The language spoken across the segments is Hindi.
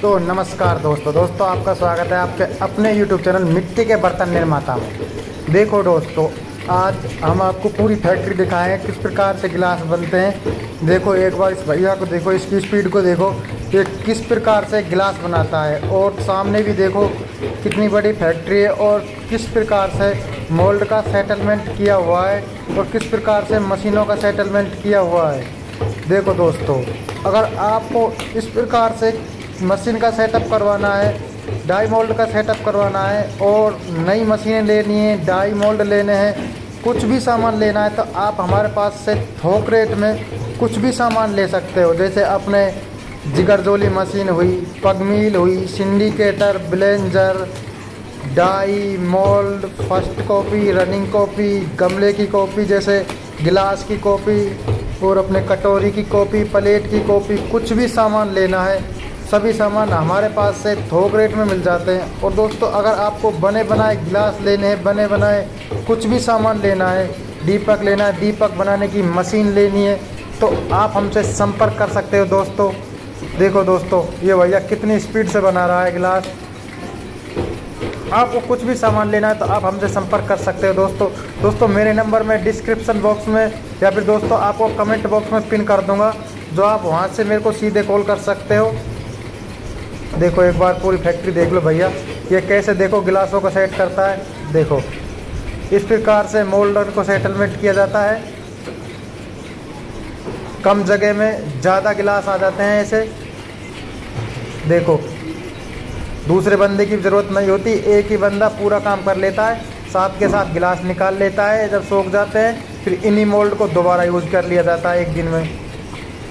तो नमस्कार दोस्तों। दोस्तों, आपका स्वागत है आपके अपने YouTube चैनल मिट्टी के बर्तन निर्माता में। देखो दोस्तों, आज हम आपको पूरी फैक्ट्री दिखाएँ, किस प्रकार से गिलास बनते हैं। देखो, एक बार इस भैया को देखो, इसकी स्पीड को देखो, ये किस प्रकार से गिलास बनाता है। और सामने भी देखो, कितनी बड़ी फैक्ट्री है और किस प्रकार से मोल्ड का सेटलमेंट किया हुआ है और किस प्रकार से मशीनों का सेटलमेंट किया हुआ है। देखो दोस्तों, अगर आपको इस प्रकार से मशीन का सेटअप करवाना है, डाई मोल्ड का सेटअप करवाना है और नई मशीनें लेनी है, डाई मोल्ड लेने हैं, कुछ भी सामान लेना है तो आप हमारे पास से थोक रेट में कुछ भी सामान ले सकते हो। जैसे अपने जिगरजोली मशीन हुई, पगमील हुई, syndicator, blunger, die mould, first copy, running copy, गमले की कॉपी, जैसे गिलास की कॉपी और अपने कटोरी की कॉपी, प्लेट की कॉपी, कुछ भी सामान लेना है सभी सामान हमारे पास से थोक रेट में मिल जाते हैं। और दोस्तों, अगर आपको बने बनाए गिलास लेने हैं, बने बनाए कुछ भी सामान लेना है, दीपक लेना है, दीपक बनाने की मशीन लेनी है तो आप हमसे संपर्क कर सकते हो दोस्तों। देखो दोस्तों, ये भैया कितनी स्पीड से बना रहा है गिलास। आपको कुछ भी सामान लेना है तो आप हमसे संपर्क कर सकते हो दोस्तों। दोस्तों, मेरे नंबर में डिस्क्रिप्शन बॉक्स में या फिर दोस्तों, आपको कमेंट बॉक्स में पिन कर दूँगा, जो आप वहाँ से मेरे को सीधे कॉल कर सकते हो। देखो एक बार पूरी फैक्ट्री देख लो भैया। ये कैसे देखो गिलासों को सेट करता है? देखो। इस प्रकार से मोल्डर को सेटलमेंट किया जाता है। कम जगह में ज़्यादा गिलास आ जाते हैं ऐसे। देखो। दूसरे बंदे की ज़रूरत नहीं होती। एक ही बंदा पूरा काम कर लेता है। साथ के साथ गिलास निकाल लेता है। जब सूख जाते हैं, फिर इन्हीं मोल्ड को दोबारा यूज़ कर लिया जाता है एक दिन में।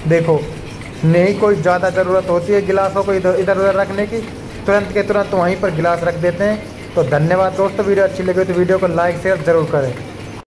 देखो। नहीं, कोई ज़्यादा ज़रूरत होती है गिलासों को इधर इधर उधर रखने की? तुरंत के तुरंत वहीं पर गिलास रख देते हैं। तो धन्यवाद दोस्तों, वीडियो अच्छी लगी तो वीडियो को लाइक शेयर ज़रूर करें।